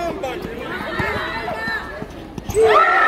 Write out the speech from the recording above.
Come on back.